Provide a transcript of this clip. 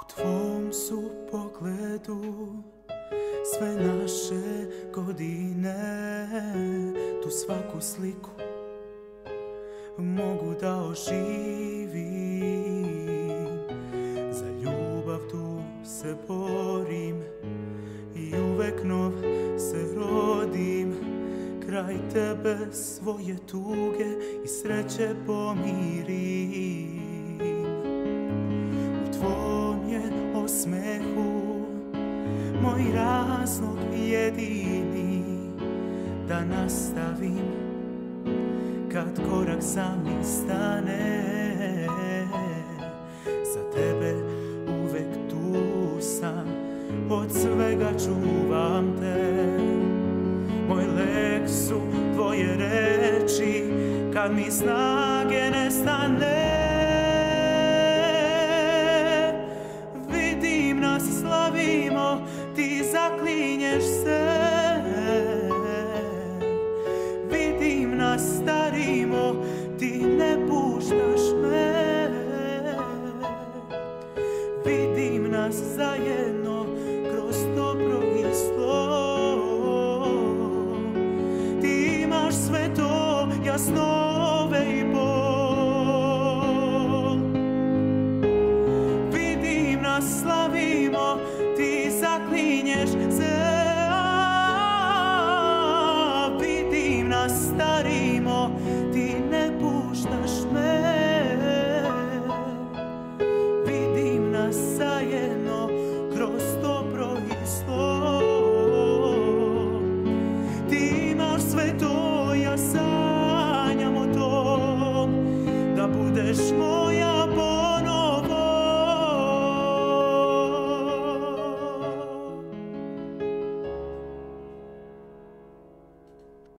U tvom su pogledu sve naše godine. Tu svaku sliku mogu da oživim. Za ljubav tu se borim I uvek nov se rodim. Kraj tebe svoje tuge i sreće pomirim moj razlog jedini Da nastavim. Kad korak sami stane Za tebe uvek tu sam. Od svega čuvam te. Moj lek su tvoje reči Kad mi snage nestane. Vidim nas slavimo Ti zaklinješ se. Vidim nas starimo Ti ne puštaš me. Vidim nas zajedno kroz dobro i zlo. Ti imaš sve to, jasnove i nas slavimo, zaklinješ se a, Vidim nas starimo, ti ne puštaš me. Vidim nas zajedno kroz dobro Ti imaš sve to, ja sanjam o tom Da budeš moj